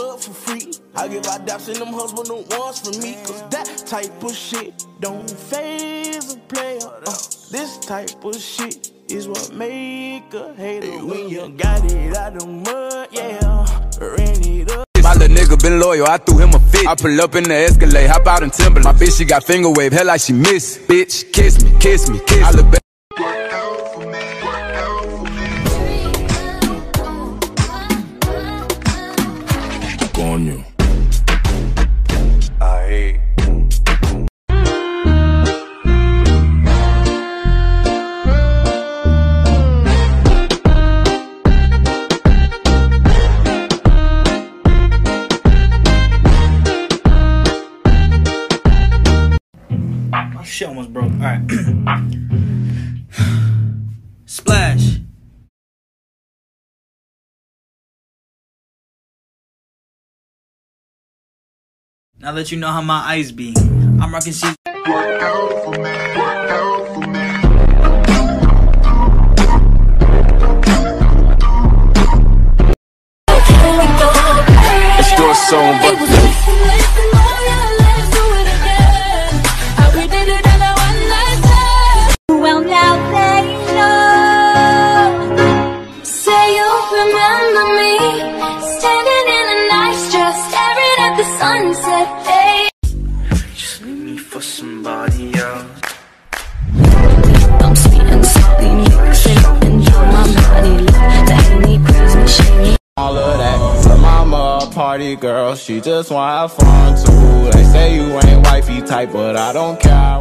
club for free. I give out daps in them hugs, but no ones for me. Cause that type of shit don't phase a player. Uh, this type of shit is what make a hater when you got it out the mud, yeah. Ran it up. My little nigga been loyal, I threw him a fit. I pull up in the Escalade, hop out in Timberland. My bitch, she got finger wave, hell like she miss. Bitch, kiss me, kiss me, kiss me. I look back. Coño. Ahí. My shit almost broke. Alright. Splash. Now that you know how my eyes be, I'm rocking shit. Let's do a song, but Well, now they know. Say you remember me standing the sunset. Hey. Just leave me for somebody else. I'm sweet and salty, mixing and down my body. Enemy praise me, shame me. All of that. Her mama a party girl, she just wanna have fun too. They say you ain't wifey type, but I don't care.